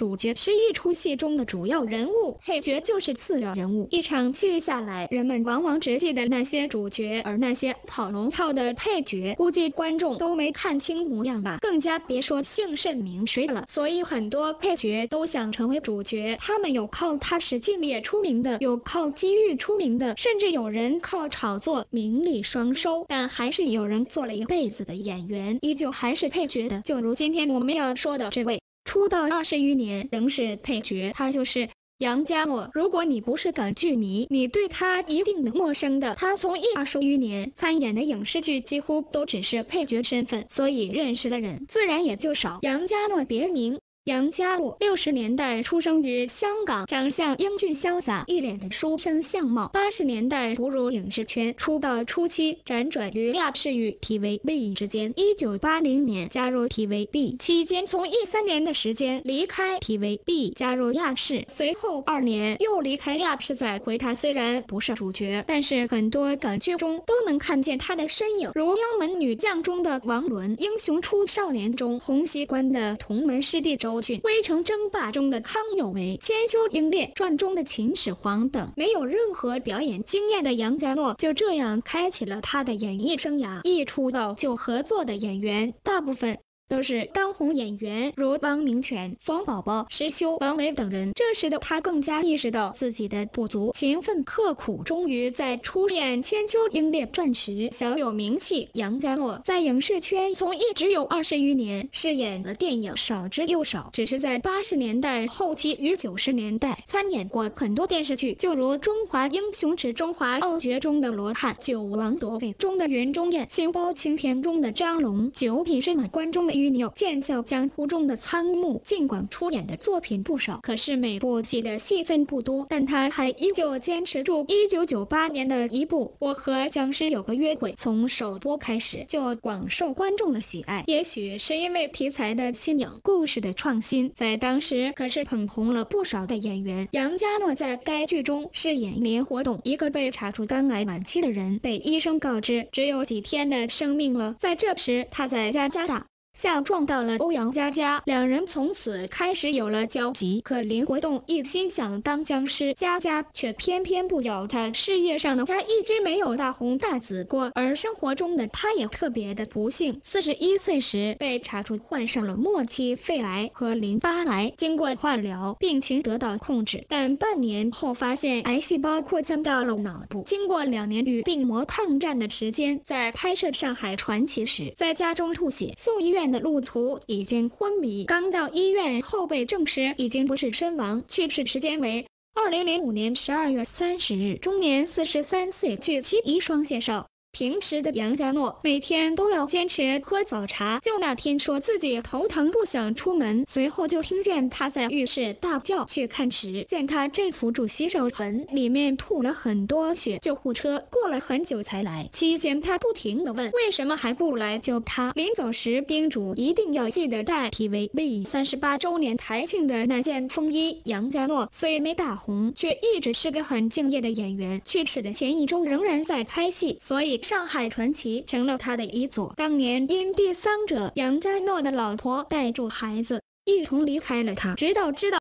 主角是一出戏中的主要人物，配角就是次要人物。一场戏下来，人们往往只记得那些主角，而那些跑龙套的配角，估计观众都没看清模样吧，更加别说姓甚名谁了。所以很多配角都想成为主角，他们有靠踏实敬业出名的，有靠机遇出名的，甚至有人靠炒作名利双收，但还是有人做了一辈子的演员，依旧还是配角的。就如今天我们要说的这位。出道二十余年仍是配角，他就是杨家诺。如果你不是港剧迷，你对他一定能陌生的。他从一二十余年参演的影视剧几乎都只是配角身份，所以认识的人自然也就少。杨家诺别名。杨家璐，六十年代出生于香港，长相英俊潇洒，一脸的书生相貌。八十年代步入影视圈，出道初期辗转于亚视与 TVB 之间。一九八零年加入 TVB，期间从一三年的时间离开 TVB，加入亚视，随后二年又离开亚视再回。他虽然不是主角，但是很多港剧中都能看见他的身影，如《妖门女将》中的王伦，《英雄出少年》中洪熙官的同门师弟周。周迅，《微城争霸》中的康有为，《千秋英烈传》中的秦始皇等，没有任何表演经验的杨家洛就这样开启了他的演艺生涯。一出道就合作的演员，大部分。都是当红演员，如汪明荃、冯宝宝、石修、王维等人。这时的他更加意识到自己的不足，勤奋刻苦，终于在出演《千秋英烈传》时小有名气。杨家洛在影视圈从艺只有二十余年，饰演的电影少之又少，只是在八十年代后期与九十年代参演过很多电视剧，就如《中华英雄之中华傲绝》中的罗汉，《九王夺位》中的袁中燕，《杏包青天》中的张龙，《九品芝麻官》中的。与有剑笑江湖中的苍木，尽管出演的作品不少，可是每部戏的戏份不多，但他还依旧坚持住。一九九八年的一部《我和僵尸有个约会》，从首播开始就广受观众的喜爱。也许是因为题材的新颖，故事的创新，在当时可是捧红了不少的演员。杨家诺在该剧中饰演林活动，一个被查出肝癌晚期的人，被医生告知只有几天的生命了。在这时，他在家家打。像撞到了欧阳佳佳，两人从此开始有了交集。可林国栋一心想当僵尸，佳佳却偏偏不咬他。事业上的他一直没有大红大紫过，而生活中的他也特别的不幸。四十一岁时被查出患上了末期肺癌和淋巴癌，经过化疗，病情得到控制，但半年后发现癌细胞扩散到了脑部。经过两年与病魔抗战的时间，在拍摄《上海传奇》时，在家中吐血，送医院院。的路途已经昏迷，刚到医院后被证实已经不治身亡，去世时间为二零零五年十二月三十日，终年四十三岁。据其遗孀介绍。平时的杨家诺每天都要坚持喝早茶，就那天说自己头疼不想出门，随后就听见他在浴室大叫，去看时见他正扶住洗手盆，里面吐了很多血，救护车过了很久才来，期间他不停的问为什么还不来救他，临走时叮嘱一定要记得带 TVB 三十八周年台庆的那件风衣。杨家诺虽没大红，却一直是个很敬业的演员，去世的前一周仍然在拍戏，所以。上海传奇成了他的遗作。当年因第三者杨家诺的老婆带住孩子一同离开了他，直到知道。